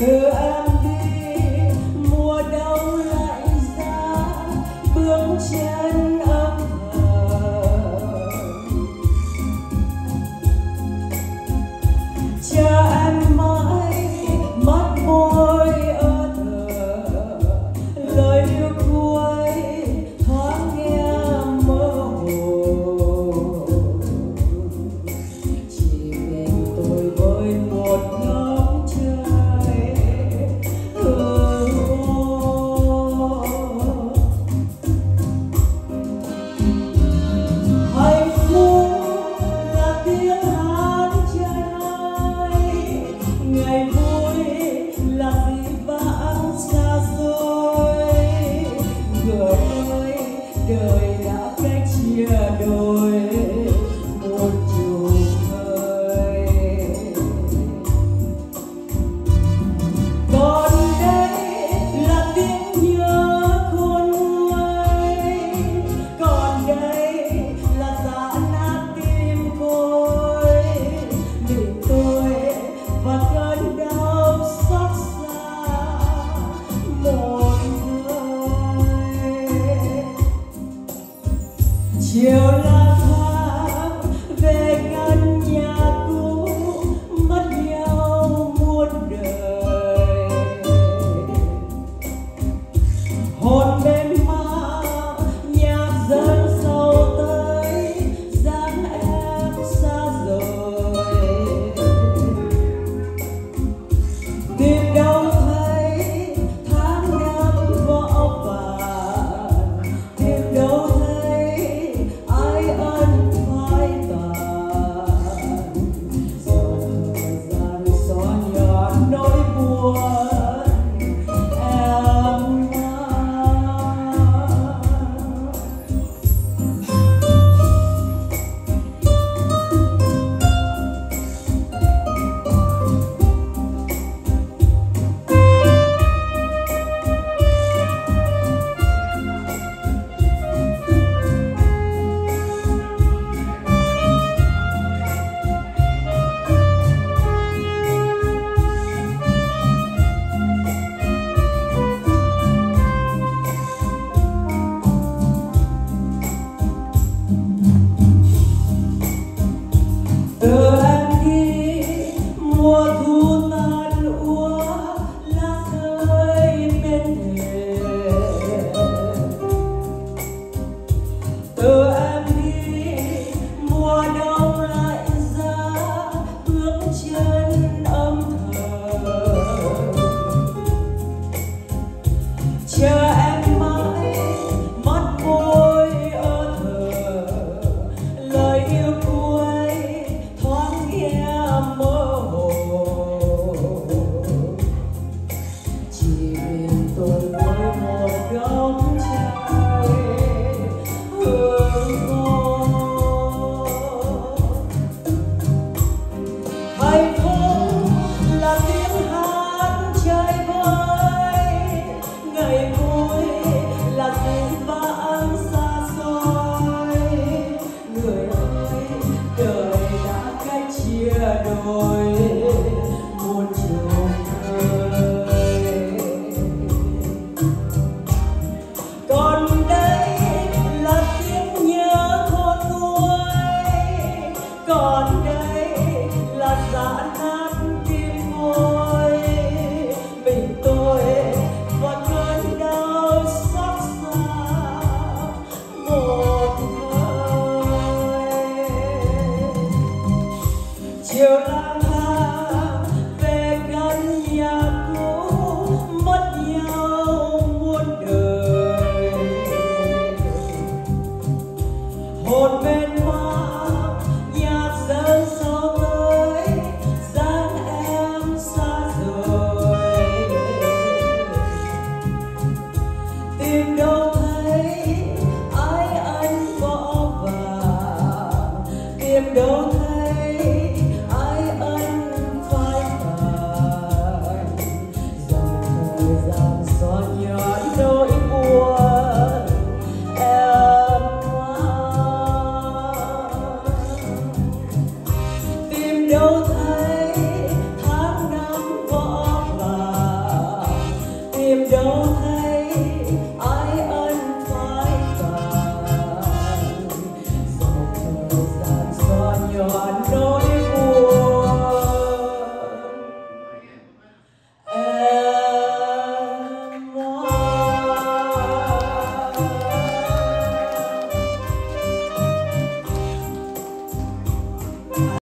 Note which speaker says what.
Speaker 1: thưa em đời đã cách chia đôi. chia đôi một chiều cười còn đây là tiếng nhớ con nguôi. Còn đây Old men.